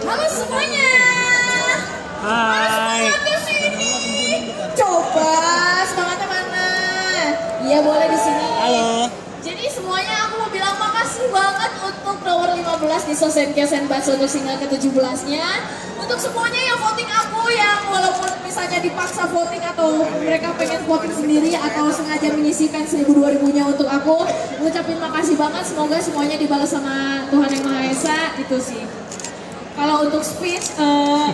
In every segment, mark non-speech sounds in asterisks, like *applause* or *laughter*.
Halo semuanya. Hai. Di sini. Coba semangatnya mana? Iya boleh di sini. Halo. Jadi semuanya makasih banget untuk nomor 15 di Sosen Kesen Bakso untuk single ke-17-nya. Untuk semuanya yang voting aku yang walaupun misalnya dipaksa voting atau mereka pengen voting sendiri atau sengaja menyisikan 1000-2000-nya untuk aku, ngucapin makasih banget. Semoga semuanya dibalas sama Tuhan Yang Maha Esa, itu sih. Kalau untuk speech, eh,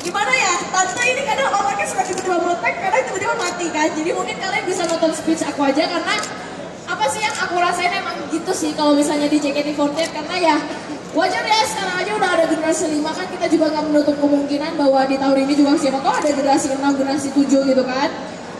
gimana ya? Tante ini kadang otaknya suka tiba-tiba meletek, kadang tiba-tiba mati kan. Jadi mungkin kalian bisa nonton speech aku aja karena apa sih yang aku rasain emang gitu sih kalau misalnya di JKT48 karena ya wajar ya sekarang aja udah ada generasi 5 kan kita juga nggak menutup kemungkinan bahwa di tahun ini juga siapa tahu ada generasi 6, generasi 7 gitu kan.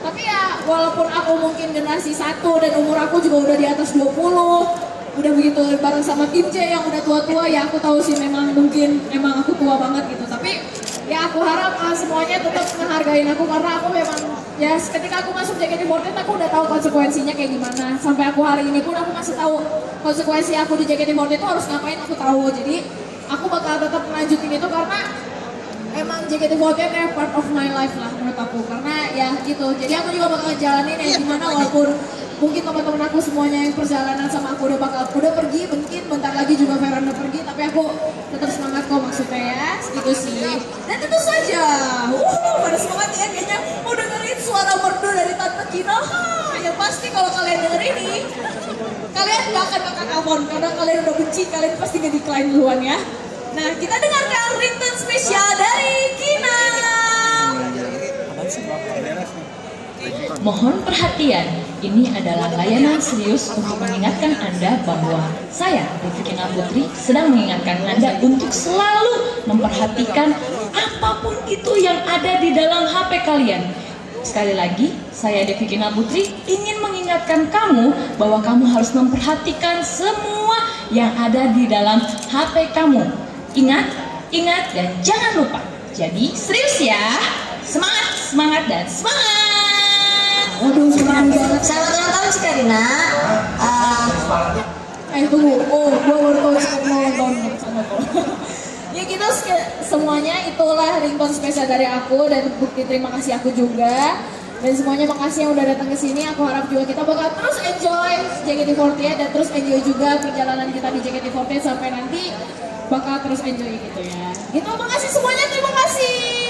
Tapi ya walaupun aku mungkin generasi 1 dan umur aku juga udah di atas 20 udah begitu bareng sama tim J yang udah tua-tua ya aku tahu sih memang mungkin emang aku tua banget gitu. Tapi ya aku harap uh, semuanya tetap menghargain aku karena aku memang ya ketika aku masuk JKT48 aku udah tahu konsekuensinya kayak gimana. Sampai aku hari ini pun aku masih tahu konsekuensi aku di JKT48 itu harus ngapain aku tahu. Jadi aku bakal tetap melanjutin itu karena emang JKT48 kayak part of my life lah menurut aku. Karena ya gitu. Jadi aku juga bakal jalanin ya gimana walaupun mungkin teman-teman aku semuanya yang perjalanan sama aku udah bakal udah pergi mungkin bentar lagi juga Veranda pergi tapi aku tetap semangat kok maksudnya ya. Gitu sih. Dan tentu saja uh pada semangat ya kayaknya. Mau dengerin suara merdu dari Tante Kina ha, yang pasti kalau kalian denger ini kalian gak akan makan almond karena kalian udah benci kalian pasti nge-decline duluan ya. Nah kita dengarkan ringtone spesial dari Kina Mohon perhatian, ini adalah layanan serius untuk mengingatkan Anda bahwa saya, Rifkina Putri, sedang mengingatkan Anda untuk selalu memperhatikan apa pun itu yang ada di dalam HP kalian. Sekali lagi, saya Devi Kina Putri ingin mengingatkan kamu bahwa kamu harus memperhatikan semua yang ada di dalam HP kamu. Ingat, ingat, dan jangan lupa. Jadi serius ya, semangat, semangat, dan semangat! Selamat ulang tahun Cik Karina. Uh, Eh tunggu, oh gua baru tahu sama kok. *laughs* ya sek- semuanya itulah ringtone spesial dari aku dan bukti terima kasih aku juga. Dan semuanya makasih yang udah datang ke sini. Aku harap juga kita bakal terus enjoy JKT48 dan terus enjoy juga perjalanan kita di JKT48 sampai nanti bakal terus enjoy gitu ya. Gitu, makasih semuanya, terima kasih.